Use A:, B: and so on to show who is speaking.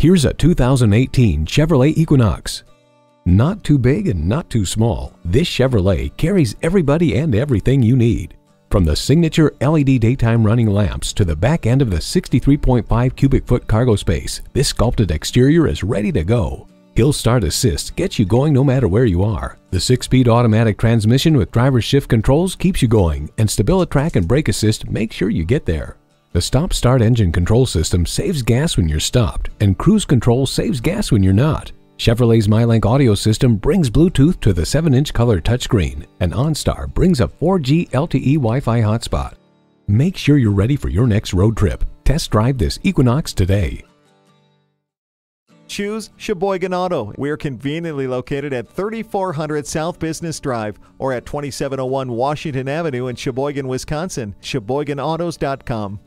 A: Here's a 2018 Chevrolet Equinox. Not too big and not too small, this Chevrolet carries everybody and everything you need. From the signature LED daytime running lamps to the back end of the 63.5 cubic foot cargo space, this sculpted exterior is ready to go. Hill Start Assist gets you going no matter where you are. The 6-speed automatic transmission with driver shift controls keeps you going, and StabiliTrak and Brake Assist make sure you get there. The Stop Start engine control system saves gas when you're stopped, and Cruise Control saves gas when you're not. Chevrolet's MyLink audio system brings Bluetooth to the 7-inch color touchscreen, and OnStar brings a 4G LTE Wi-Fi hotspot. Make sure you're ready for your next road trip. Test drive this Equinox today.
B: Choose Sheboygan Auto. We're conveniently located at 3400 South Business Drive or at 2701 Washington Avenue in Sheboygan, Wisconsin. SheboyganAutos.com.